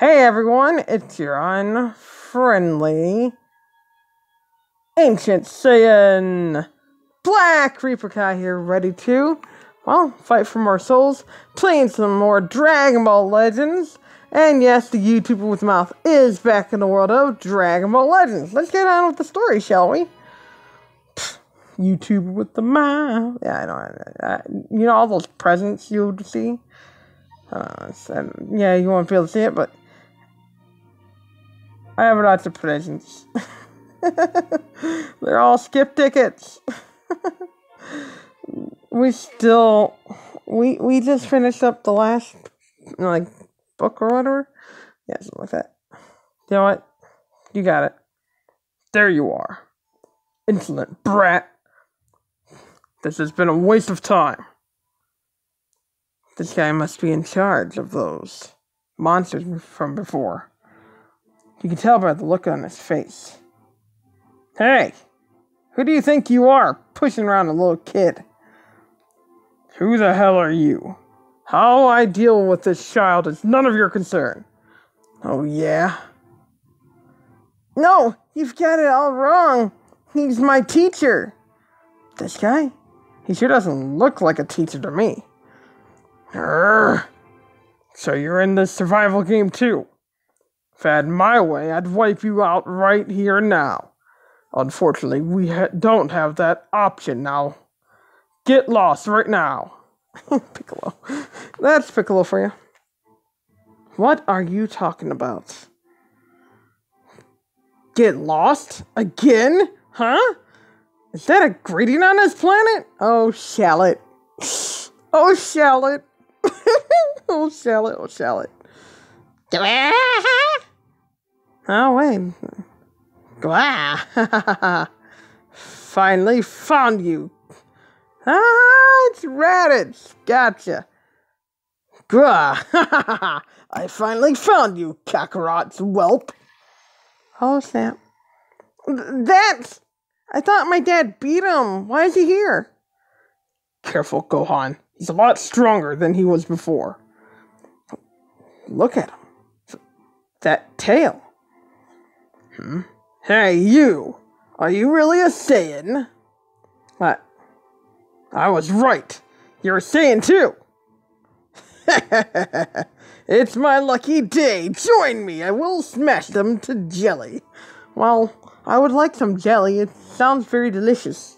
Hey everyone, it's your unfriendly ancient Saiyan Black Reaper Kai here, ready to, well, fight for more souls, playing some more Dragon Ball Legends. And yes, the YouTuber with mouth is back in the world of Dragon Ball Legends. Let's get on with the story, shall we? YouTuber with the mouth. Yeah, I know. You know all those presents you would see? Uh, yeah, you won't be able to see it, but I have lots of presents. They're all skip tickets. we still we we just finished up the last like book or whatever. Yeah, something like that. You know what? You got it. There you are. Insolent brat. This has been a waste of time. This guy must be in charge of those monsters from before. You can tell by the look on his face. Hey, who do you think you are, pushing around a little kid? Who the hell are you? How I deal with this child is none of your concern. Oh, yeah? No, you've got it all wrong. He's my teacher. This guy? He sure doesn't look like a teacher to me. Urgh. So you're in the survival game too? If I had my way, I'd wipe you out right here now. Unfortunately, we ha- don't have that option now. Get lost right now. Piccolo. That's Piccolo for you. What are you talking about? Get lost? Again? Huh? Is that a greeting on this planet? Oh, shallot. Oh, shallot. oh, shallot. Oh, shallot. Oh, wait. Finally found you. Ah, it's Raditz. Gotcha. Gah. I finally found you, Kakarot's whelp. Oh, snap. That's... I thought my dad beat him. Why is he here? Careful, Gohan. He's a lot stronger than he was before. Look at him. That tail. Hmm? Hey, you! Are you really a Saiyan? What? I was right. You're a Saiyan too. it's my lucky day. Join me. I will smash them to jelly. Well, I would like some jelly. It sounds very delicious.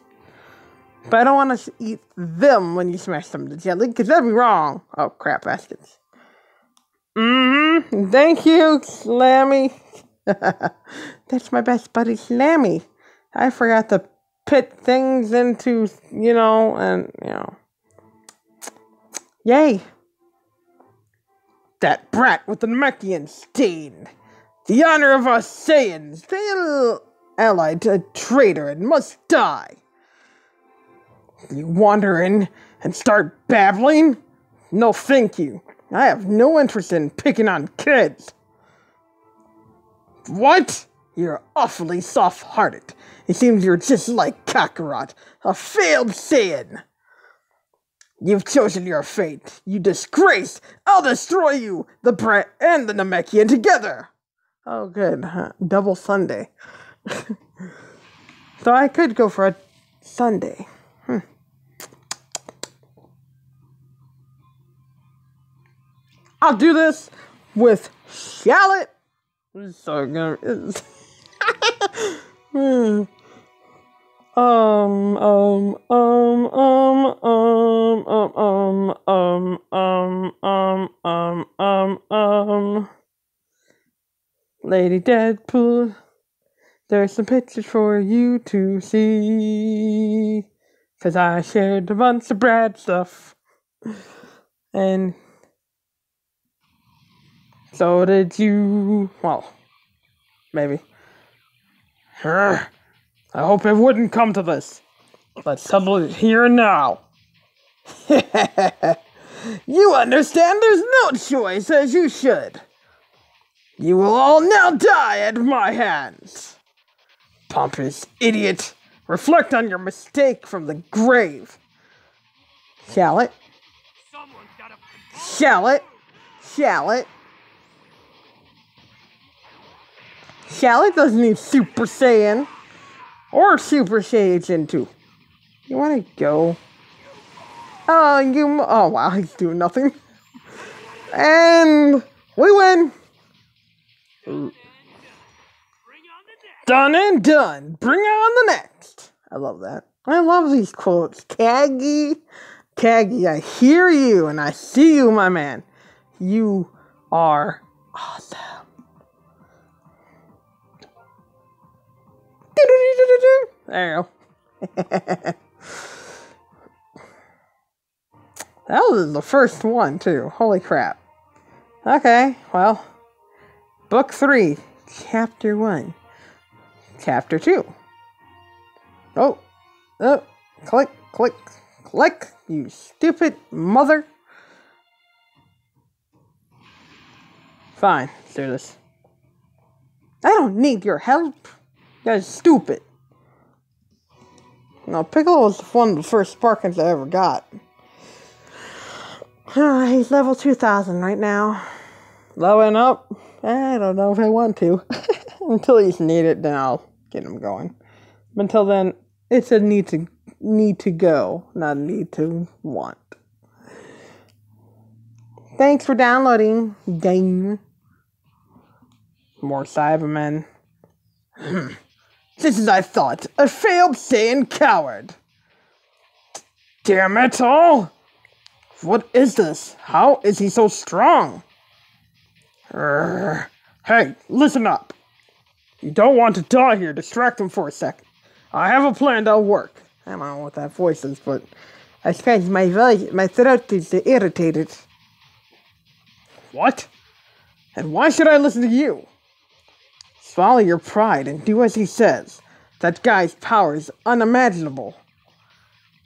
But I don't want to eat them when you smash them to jelly, because that'd be wrong. Oh, crap baskets. Mm-hmm. Thank you, Slammy. That's my best buddy, Slammy. I forgot to put things into, you know, and, you know. Yay. That brat with the Namekian stain. The honor of us Saiyans. They're allied to a traitor and must die. You wander in and start babbling? No, thank you. I have no interest in picking on kids. What? You're awfully soft hearted. It seems you're just like Kakarot, a failed Saiyan. You've chosen your fate. You disgrace! I'll destroy you, the brat and the Namekian together! Oh, good. Huh? Double sundae. so I could go for a sundae. Hmm. I'll do this with shallot. So gonna. hmm. Um, um, um, um, um, um, um, um, um, um, um, um, Lady Deadpool, there's some pictures for you to see. Cause I shared a bunch of Brad stuff. And so did you. Well, maybe. I hope it wouldn't come to this. Settle it here and now. you understand there's no choice as you should. You will all now die at my hands. Pompous idiot. Reflect on your mistake from the grave. Shall it? Shall it? Shall it? Shallot doesn't need Super Saiyan. Or Super Saiyan 2. You wanna go? Oh, you. Oh, wow, he's doing nothing. And we win. Done and done. Bring on the next. I love that. I love these quotes. Kaggy, Kaggy, I hear you and I see you, my man. You are awesome. There you go. that was the first one, too. Holy crap. Okay, well, book three, chapter one, chapter two. Oh, oh, click, click, click, you stupid mother. Fine, let's do this. I don't need your help. You guys stupid. Now, Piccolo was one of the first Sparkings I ever got. Uh, he's level 2000 right now. Leveling up? I don't know if I want to. Until he's needed, then I'll get him going. Until then, it's a need to need to go, not a need to want. Thanks for downloading, game. More Cybermen. this is, I thought, a failed Saiyan coward. Damn it all! What is this? How is he so strong? Urgh. Hey, listen up. You don't want to die here. Distract him for a second. I have a plan that'll work. I don't know what that voice is, but I suppose my voice, my throat is irritated. What? And why should I listen to you? Swallow your pride and do as he says. That guy's power is unimaginable.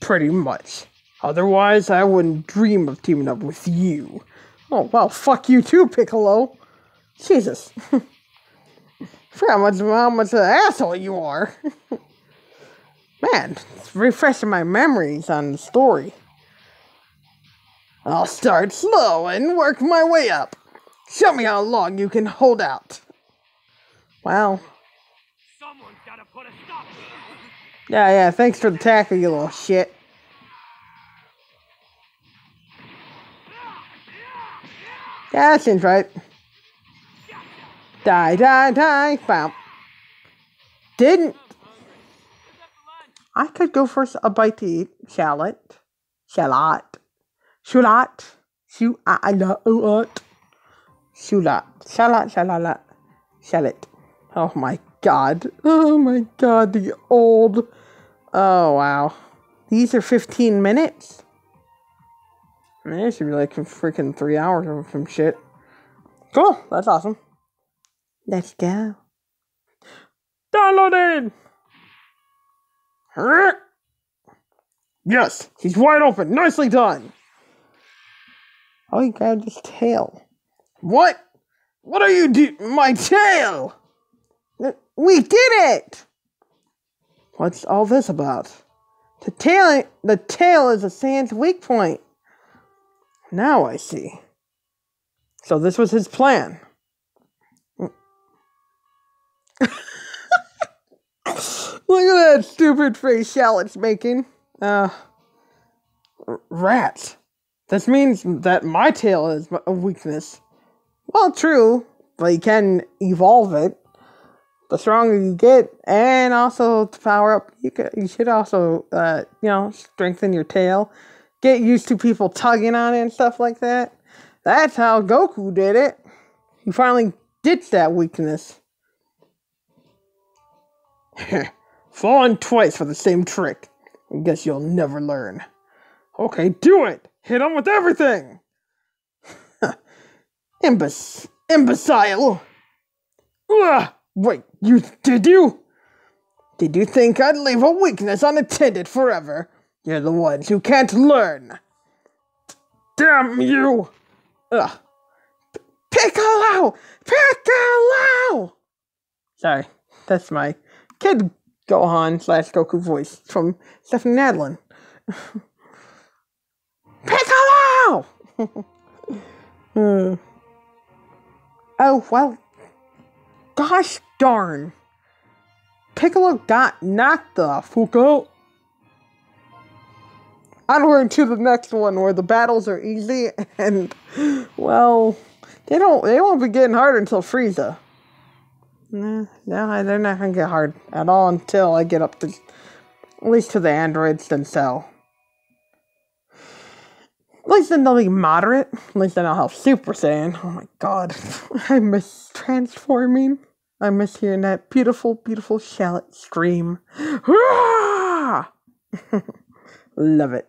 Pretty much. Otherwise, I wouldn't dream of teaming up with you. Oh, well, fuck you too, Piccolo. Jesus. For how much, how much of an asshole you are. Man, it's refreshing my memories on the story. I'll start slow and work my way up. Show me how long you can hold out. Wow. Someone's gotta put a stop. Yeah, yeah, thanks for the tackle, you little shit. Yeah, that seems right. Die, die, die. Bam. Didn't. I could go for a bite to eat. Shallot. Shallot. Shallot. Shallot. Shallot. Shallot. Shallot. Shallot. Oh my god. Oh my god. The old. Oh wow. These are 15 minutes? I mean, it should be like freaking three hours or some shit. Cool. That's awesome. Let's go. Downloaded! Yes, he's wide open. Nicely done. Oh, he grabbed his tail. What? What are you do? My tail! We did it! What's all this about? The tail, the tail is a Saiyan's weak point. Now I see. So this was his plan. Look at that stupid face Shallot's making. Uh, rats. This means that my tail is a weakness. Well, true, but you can evolve it. The stronger you get, and also to power up, you could, you should also, uh, you know, strengthen your tail get used to people tugging on it and stuff like that. That's how Goku did it. He finally ditched that weakness. Falling twice for the same trick. I guess you'll never learn. Okay, do it! Hit him with everything! Imbec- imbecile! Ugh, wait, you did you? Did you think I'd leave a weakness unattended forever? You're the ones who can't learn. Damn you! Ugh. Piccolo! Piccolo! Sorry, that's my kid Gohan slash Goku voice from Stephanie Nadolny. Piccolo! hmm. Oh, well. Gosh darn. Piccolo got knocked the fuck out. Onward to the next one where the battles are easy and, well, they don't, they won't be getting hard until Frieza. Nah, no, they're not gonna get hard at all until I get up to, at least to the androids themselves. At least then they'll be moderate. At least then I'll have Super Saiyan. Oh my god. I miss transforming. I miss hearing that beautiful, beautiful shallot scream. Love it.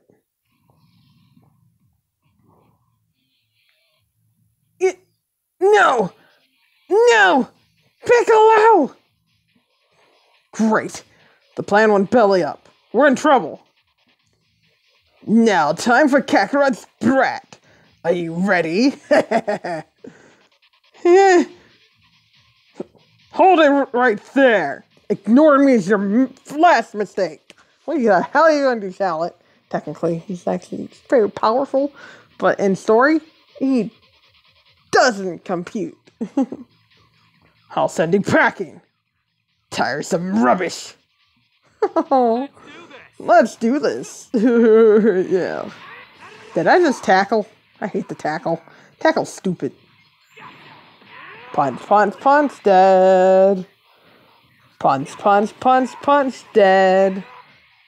it. No! No! Piccolo! Great. The plan went belly up. We're in trouble. Now, time for Kakarot's brat. Are you ready? Hold it right there. Ignoring me is your last mistake. What the hell are you to do, Shallot? Technically, he's actually very powerful, but in story, he doesn't compute. I'll send you packing. Tiresome rubbish. Let's do this. yeah. Did I just tackle? I hate the tackle. Tackle's stupid. Punch, punch, punch, dead. Punch, punch, punch, punch, dead.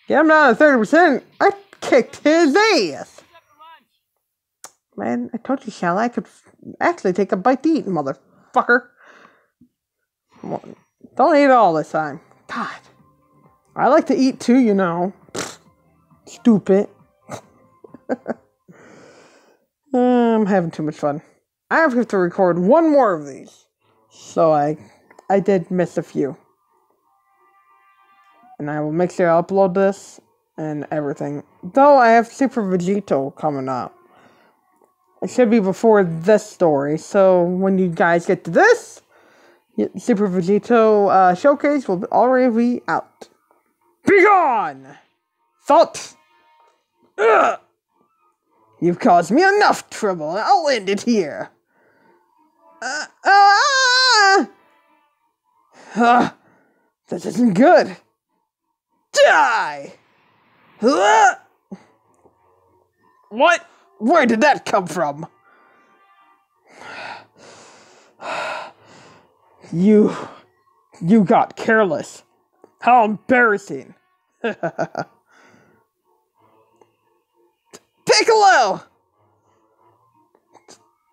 Get him down to 30%. I kicked his ass. Man, I told you, Shallot could actually take a bite to eat, motherfucker. Don't eat it all this time. God. I like to eat too, you know. Stupid. I'm having too much fun. I have to record one more of these. So I I did miss a few. And I will make sure I upload this and everything. Though I have Super Vegito coming up. It should be before this story, so when you guys get to this, Super Vegito uh, Showcase will already be out. Begone! Thought! Ugh! You've caused me enough trouble, I'll end it here. Uh, uh, uh, this isn't good. Die! Uh, what? Where did that come from? You. You got careless. How embarrassing. Piccolo!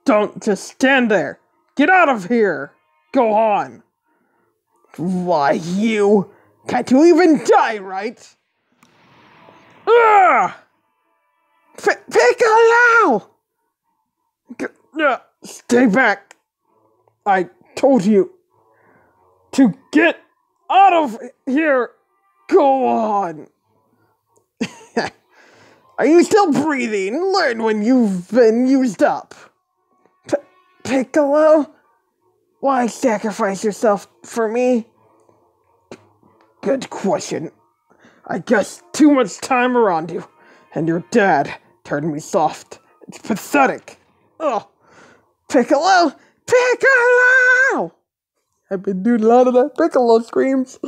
Don't just stand there. Get out of here. Go on. Why, you. Can't you even die, right? Ugh! P Piccolo! G uh, stay back. I told you to get out of here. Go on. Are you still breathing? Learn when you've been used up. Piccolo? Why sacrifice yourself for me? Good question. I guess too much time around you, and your dad turned me soft. It's pathetic. Ugh. Piccolo! Piccolo! I've been doing a lot of that Piccolo screams.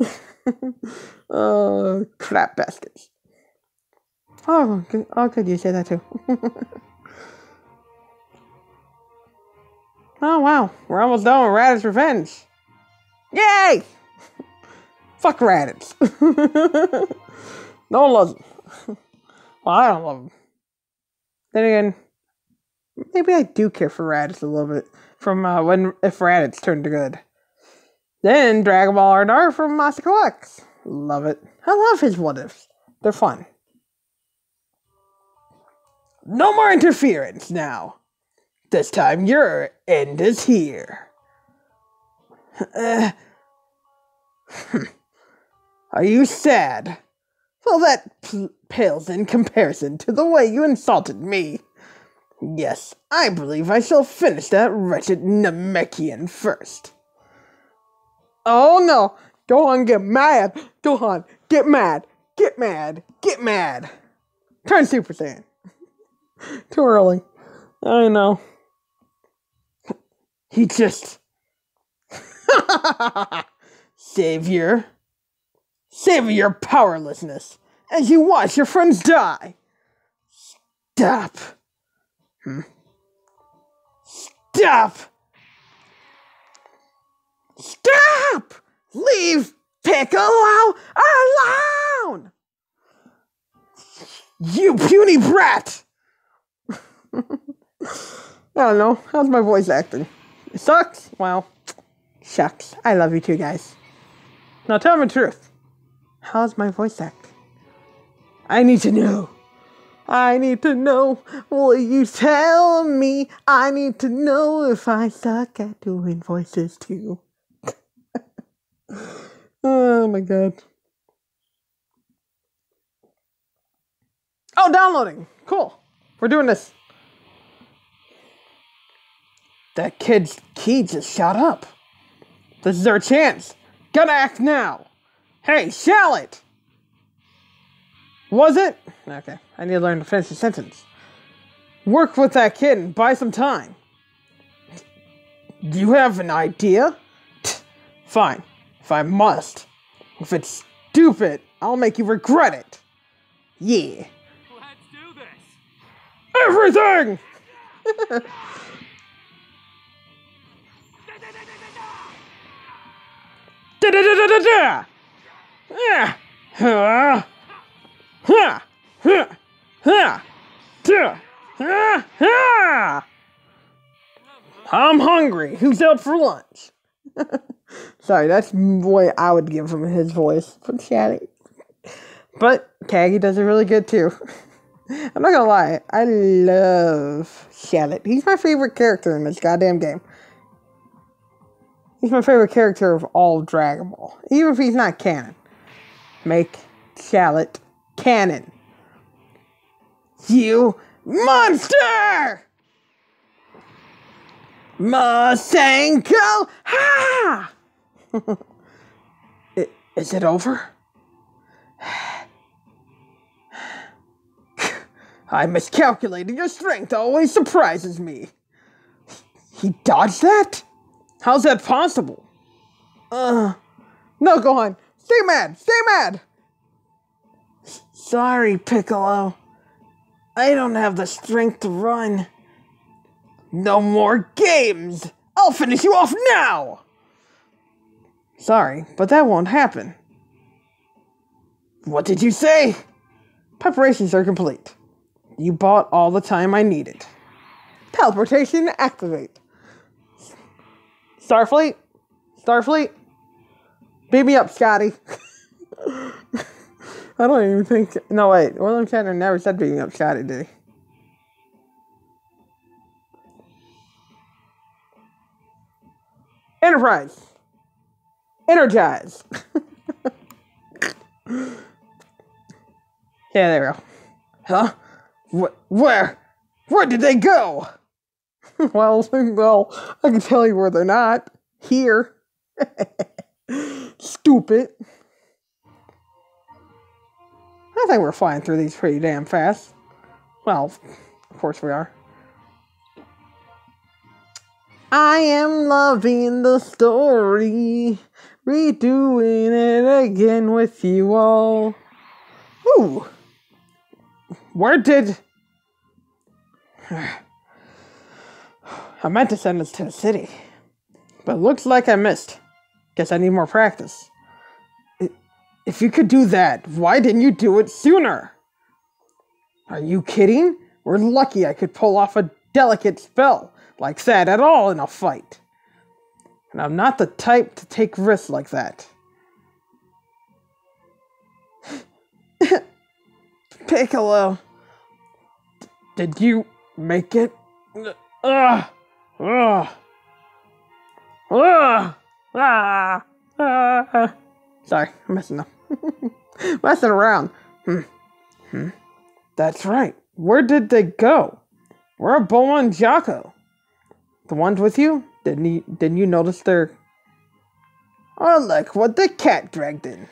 uh, crap baskets. Oh, oh, good. You say that too. oh wow, we're almost done with Raditz Revenge. Yay! Fuck Raditz. no one loves him. well, I don't love him. Then again, maybe I do care for Raditz a little bit from uh, when if Raditz turned to good. Then Dragon Ball R&R from Masako X. Love it. I love his what ifs. They're fun. No more interference now. This time your end is here. Uh, are you sad? Well, that pales in comparison to the way you insulted me. Yes, I believe I shall finish that wretched Namekian first. Oh no! Gohan, get mad! Gohan, get mad! Get mad! Get mad! Turn Super Saiyan. Too early. I know. He just. Savior. Savor your powerlessness as you watch your friends die. Stop. Hmm. Stop! Stop! Leave Piccolo alone! You puny brat! I don't know. How's my voice acting? It sucks? Well, shucks. I love you too, guys. Now tell me the truth. How's my voice act? I need to know. I need to know. Will you tell me? I need to know if I suck at doing voices too. oh my god. Oh, downloading. Cool. We're doing this. That kid's ki just shot up. This is our chance. Gotta act now. Hey, Shallot! Was it? Okay, I need to learn to finish the sentence. Work with that kid and buy some time. Do you have an idea? Fine, if I must. If it's stupid, I'll make you regret it. Yeah. Let's do this. Everything! Da da da da da! I'm hungry. Who's out for lunch? Sorry, that's the way I would give him his voice for chatting. But Kaggy does it really good too. I'm not gonna lie, I love Shallot. He's my favorite character in this goddamn game. He's my favorite character of all Dragon Ball, even if he's not canon. Make Shallot canon. You monster! Masenko! Ha! Is it over? I miscalculated. Your strength always surprises me. He dodged that? How's that possible? Uh, no, go on. Stay mad. Stay mad. Sorry, Piccolo. I don't have the strength to run. No more games. I'll finish you off now. Sorry, but that won't happen. What did you say? Preparations are complete. You bought all the time I needed. Teleportation activate. Starfleet? Starfleet? Beat me up, Scotty. I don't even think. No, wait. William Shatner never said beat me up, Scotty, did he? Enterprise. Energize. yeah, there we go. Huh? Wh- where? Where did they go? Well, well, I can tell you where they're not. Here. Stupid. I think we're flying through these pretty damn fast. Well, of course we are. I am loving the story, redoing it again with you all. Ooh. Where did. I meant to send this to the city, but looks like I missed. Guess I need more practice. If you could do that, why didn't you do it sooner? Are you kidding? We're lucky I could pull off a delicate spell like that at all in a fight. And I'm not the type to take risks like that. Piccolo, d- did you make it? Ugh. Ugh. Ugh. Ah. Ah. Sorry, I'm messing up. messing around. Hmm. Hmm. That's right. Where did they go? Where are Bulma and Jaco? The ones with you? Didn't you, didn't you notice their... Oh, look what the cat dragged in.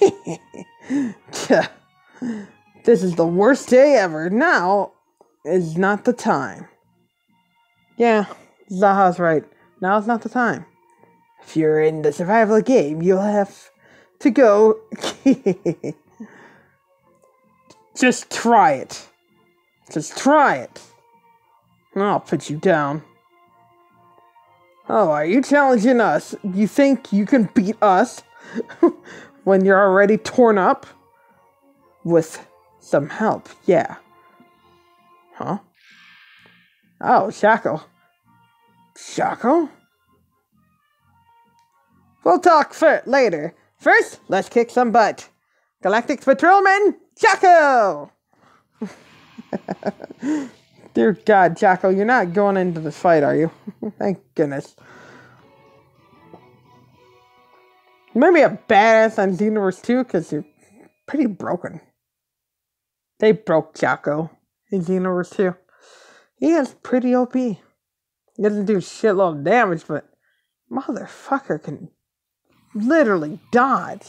This is the worst day ever. Now is not the time. Yeah, Zahha's right. Now is not the time. If you're in the survival game, you'll have to go. Just try it. Just try it. I'll put you down. Oh, are you challenging us? You think you can beat us when you're already torn up? With some help, yeah. Huh? Oh, Shackle. Shackle? We'll talk for later. First, let's kick some butt. Galactic Patrolman, Jaco! Dear God, Jaco, you're not going into this fight, are you? Thank goodness. You're maybe a badass on Xenoverse 2 because you're pretty broken. They broke Jaco in Xenoverse 2. He is pretty OP. He doesn't do shitload of damage, but motherfucker can literally dodge.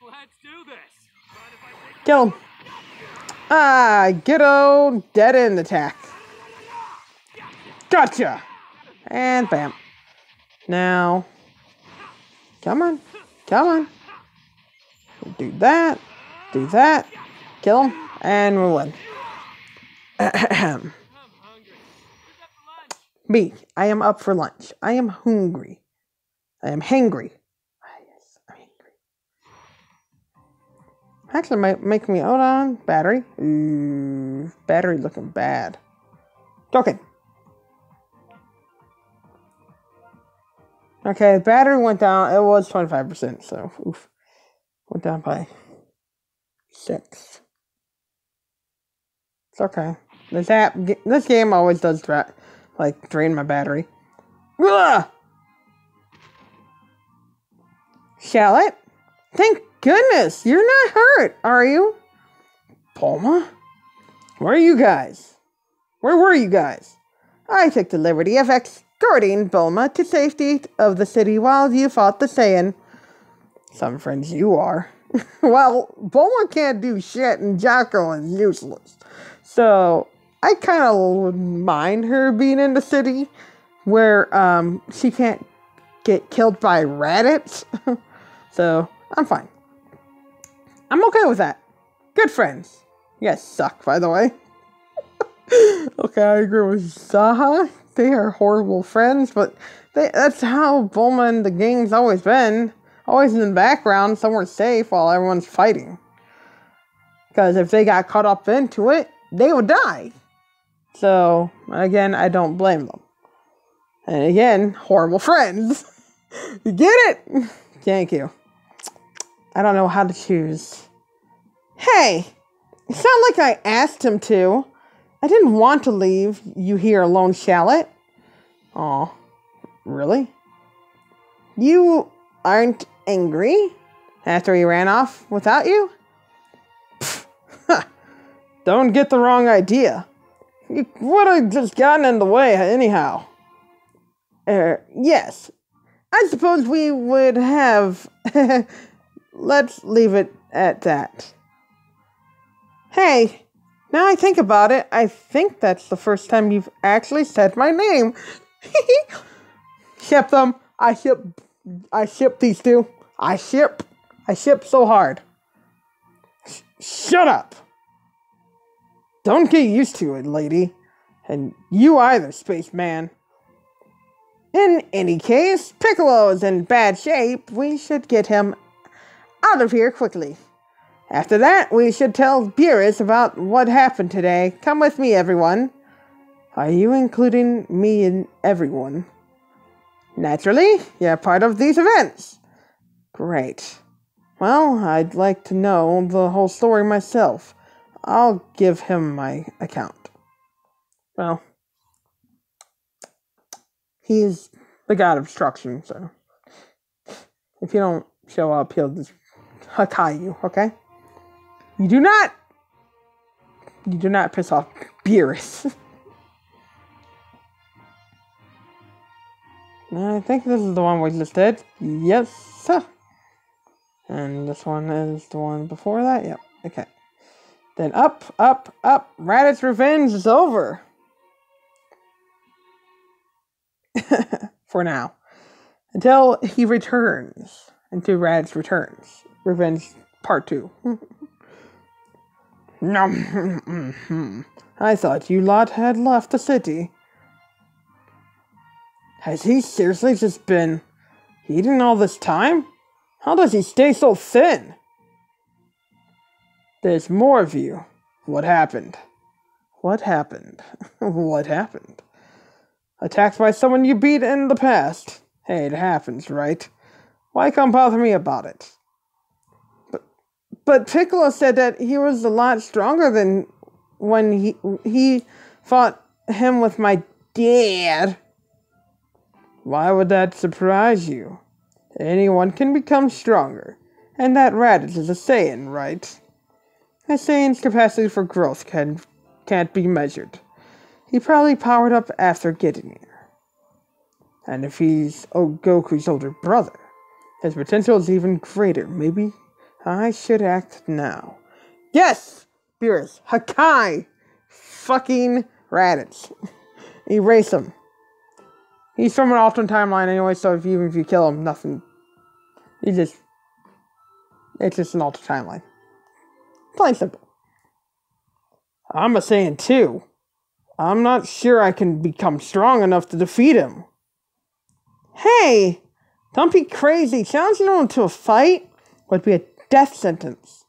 Let's do this. Kill him. Ah, good old dead end attack. Gotcha! And bam. Now, come on, come on. Do that, do that, kill him, and we win. Me, I am up for lunch. I am hungry. I am ah, hangry. Actually, might make me. Hold on. Battery. Ooh, battery looking bad. Okay. Okay, battery went down. It was 25%, so oof. Went down by six. It's okay. This app, this game always does that, like drain my battery. Ugh! Shallot? Thank goodness, you're not hurt, are you? Bulma? Where are you guys? Where were you guys? I took the liberty of escorting Bulma to safety of the city while you fought the Saiyan. Some friends you are. well, Bulma can't do shit and Jaco is useless. So, I kind of mind her being in the city where um, she can't get killed by Raditz. so, I'm fine. I'm okay with that. Good friends. You guys suck, by the way. okay, I agree with Zahha. They are horrible friends, but they, that's how Bulma and the gang's always been. Always in the background, somewhere safe while everyone's fighting. Because if they got caught up into it, they would die. So, again, I don't blame them. And again, horrible friends. you get it? Thank you. I don't know how to choose. Hey, it's not like I asked him to. I didn't want to leave you here alone, Shallot. Aw, really? You aren't angry after he ran off without you? don't get the wrong idea. You would have just gotten in the way anyhow. Er, yes. I suppose we would have let's leave it at that. Hey, now I think about it, I think that's the first time you've actually said my name. ship them. I ship. I ship these two. I ship. I ship so hard. Sh- shut up. Don't get used to it, lady. And you either, spaceman. In any case, Piccolo is in bad shape. We should get him out of here quickly. After that, we should tell Beerus about what happened today. Come with me, everyone. Are you including me in everyone? Naturally, you're part of these events. Great. Well, I'd like to know the whole story myself. I'll give him my account. Well, he's the god of destruction, so if you don't show up, he'll just Hakai you, okay? You do not you do not piss off Beerus. I think this is the one we just did. Yes, sir. And this one is the one before that. Yep. Okay. Then up, up, up. Raditz's revenge is over. For now. until he returns. Until Raditz returns. Revenge Part 2. no. I thought you lot had left the city. Has he seriously just been eating all this time? How does he stay so thin? There's more of you. What happened? What happened? what happened? Attacked by someone you beat in the past. Hey, it happens, right? Why come bother me about it? But, but Piccolo said that he was a lot stronger than when he he fought him with my dad. Why would that surprise you? Anyone can become stronger, and that Raditz is a Saiyan, right? A Saiyan's capacity for growth can, can't be measured. He probably powered up after getting here. And if he's Goku's older brother, his potential is even greater. Maybe I should act now. Yes! Beerus, Hakai! Fucking Raditz. Erase him. He's from an alternate timeline anyway, so if even if you kill him, nothing. He just. It's just an alternate timeline. Simple. I'm a Saiyan too. I'm not sure I can become strong enough to defeat him. Hey! Don't be crazy. Challenging him to a fight would be a death sentence.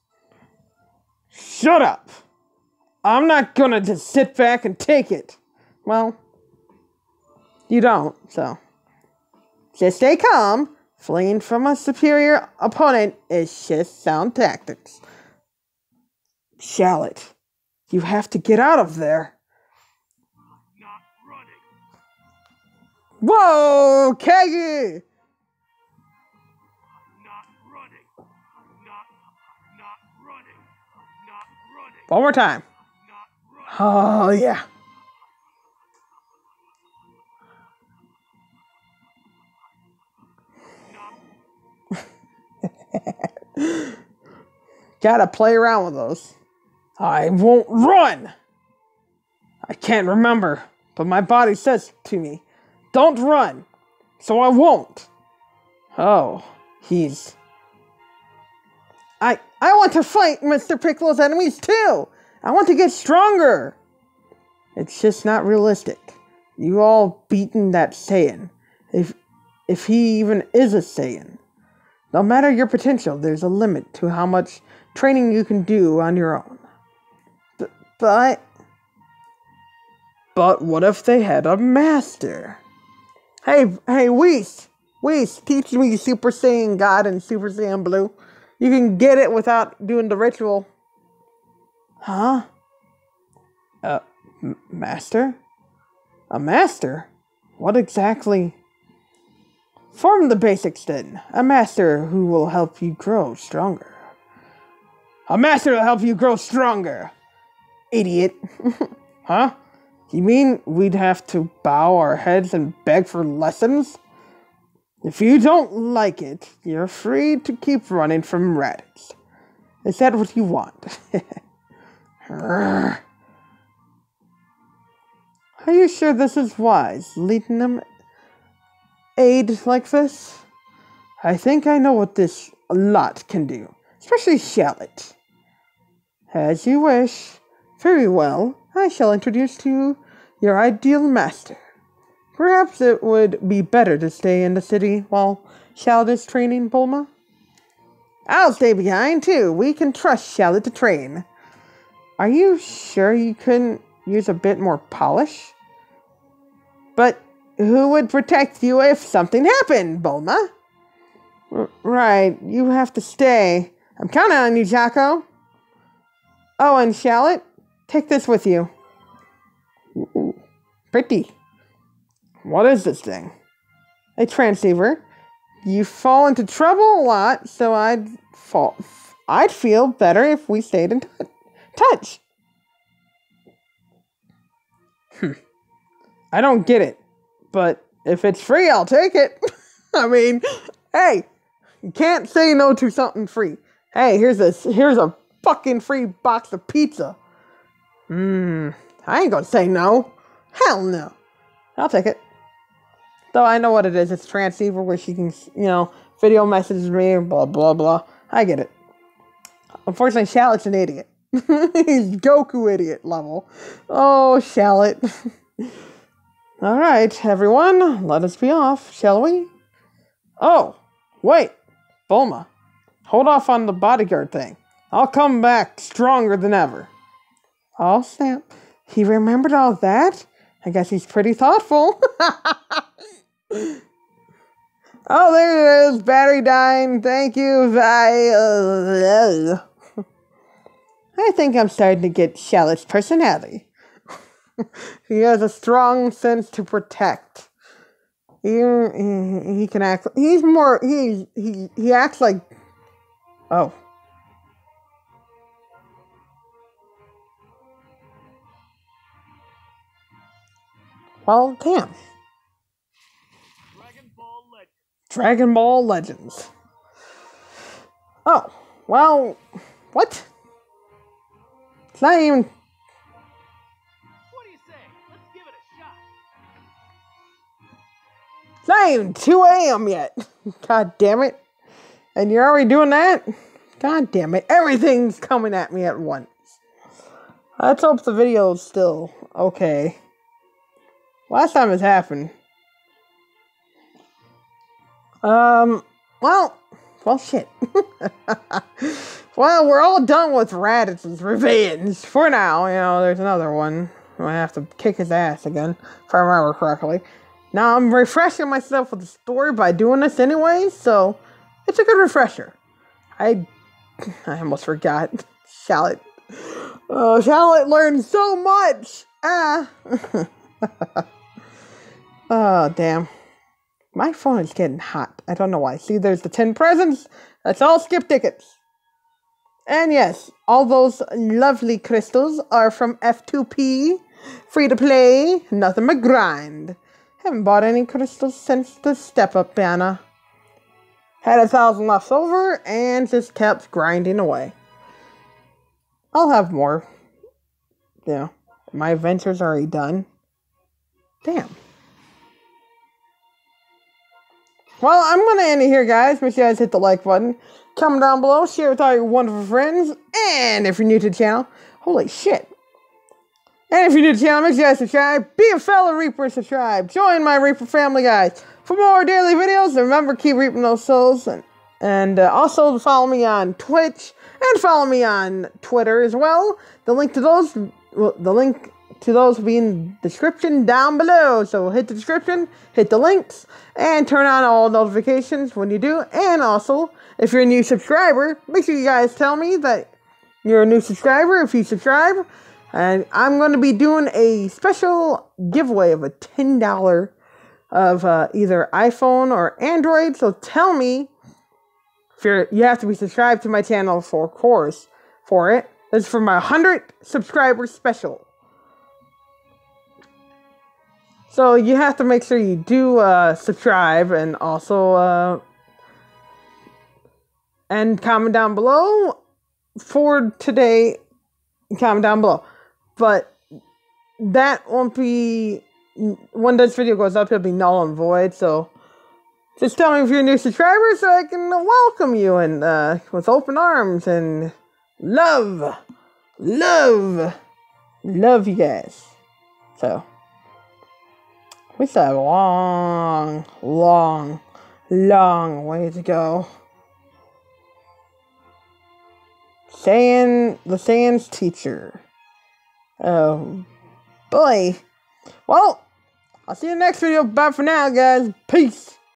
Shut up! I'm not gonna just sit back and take it. Well, you don't, so. Just stay calm. Fleeing from a superior opponent is just sound tactics. Shallot, you have to get out of there. Whoa, Kaggy! One more time. Oh, yeah. Gotta play around with those. I won't run! I can't remember, but my body says to me, don't run, so I won't. Oh, he's. I I want to fight Mr. Piccolo's enemies too. I want to get stronger. It's just not realistic. You all beaten that Saiyan. If if he even is a Saiyan. No matter your potential, there's a limit to how much training you can do on your own. But. But what if they had a master? Hey, hey, Whis! Whis, teach me Super Saiyan God and Super Saiyan Blue. You can get it without doing the ritual. Huh? Uh, master? A master? What exactly? Form the basics then. A master who will help you grow stronger. A master will help you grow stronger. Idiot. huh? You mean we'd have to bow our heads and beg for lessons? If you don't like it, you're free to keep running from Raditz. Is that what you want? Are you sure this is wise, leading them aid like this? I think I know what this lot can do, especially Shallot. As you wish. Very well, I shall introduce to you your ideal master. Perhaps it would be better to stay in the city while Shallot is training Bulma. I'll stay behind too. We can trust Shallot to train. Are you sure you couldn't use a bit more polish? But who would protect you if something happened, Bulma? R- right, you have to stay. I'm counting on you, Jaco. Oh, and Shallot, take this with you. Ooh, pretty. What is this thing? A transceiver. You fall into trouble a lot, so I'd fall. I'd feel better if we stayed in touch. Hmm. I don't get it but if it's free, I'll take it. I mean, hey, you can't say no to something free. Hey, here's a here's a fucking free box of pizza. Mmm, I ain't gonna say no. Hell no. I'll take it. Though I know what it is. It's transceiver where she can, you know, video message me, blah, blah, blah. I get it. Unfortunately, Shallot's an idiot. He's Goku idiot level. Oh, Shallot. All right, everyone, let us be off, shall we? Oh, wait, Bulma. Hold off on the bodyguard thing. I'll come back stronger than ever. Oh, snap. He remembered all that? I guess he's pretty thoughtful. oh, there it is. Battery dying. Thank you. I, uh, I think I'm starting to get Shallot's personality. he has a strong sense to protect. He, he, he can act. He's more. He he he acts like. Oh. Well, damn. Dragon Ball Legends. Dragon Ball Legends. Oh, well, what? It's not even. What do you say? Let's give it a shot. It's not even 2 a.m. yet. God damn it. And you're already doing that? God damn it. Everything's coming at me at once. Let's hope the video's still okay. Last time this happened. Um, well, well, shit. well, we're all done with Raditz's revenge for now. You know, there's another one. I have to kick his ass again, if I remember correctly. Now I'm refreshing myself with the story by doing this anyway, so it's a good refresher. I, I almost forgot. Shallot. Oh, Shallot learned so much. Ah. Oh, damn. My phone is getting hot. I don't know why. See, there's the 10 presents. That's all skip tickets. And yes, all those lovely crystals are from F2P. Free to play, nothing but grind. Haven't bought any crystals since the step up banner. Had a thousand left over and just kept grinding away. I'll have more. Yeah, my adventure's already done. Damn. Well, I'm going to end it here, guys. Make sure you guys hit the like button. Comment down below. Share with all your wonderful friends. And if you're new to the channel, holy shit. And if you're new to the channel, make sure you guys subscribe. Be a fellow Reaper subscribe. Join my Reaper family, guys. For more daily videos, remember, keep reaping those souls. And, and uh, also follow me on Twitch. And follow me on Twitter as well. The link to those, well, the link to those will be in the description down below. So hit the description, hit the links, and turn on all notifications when you do. And also, if you're a new subscriber, make sure you guys tell me that you're a new subscriber if you subscribe. And I'm going to be doing a special giveaway of a $10 of uh, either iPhone or Android. So tell me if you're, you have to be subscribed to my channel for course for it. This is for my 100 subscriber special. So you have to make sure you do uh, subscribe and also uh, and comment down below for today. Comment down below, but that won't be when this video goes up. It'll be null and void. So just tell me if you're a new subscriber, so I can welcome you and uh, with open arms and love, love, love you guys. So. We still have a long, long, long way to go. Saiyan, the Saiyan's teacher. Oh, boy. Well, I'll see you in next video. Bye for now, guys. Peace.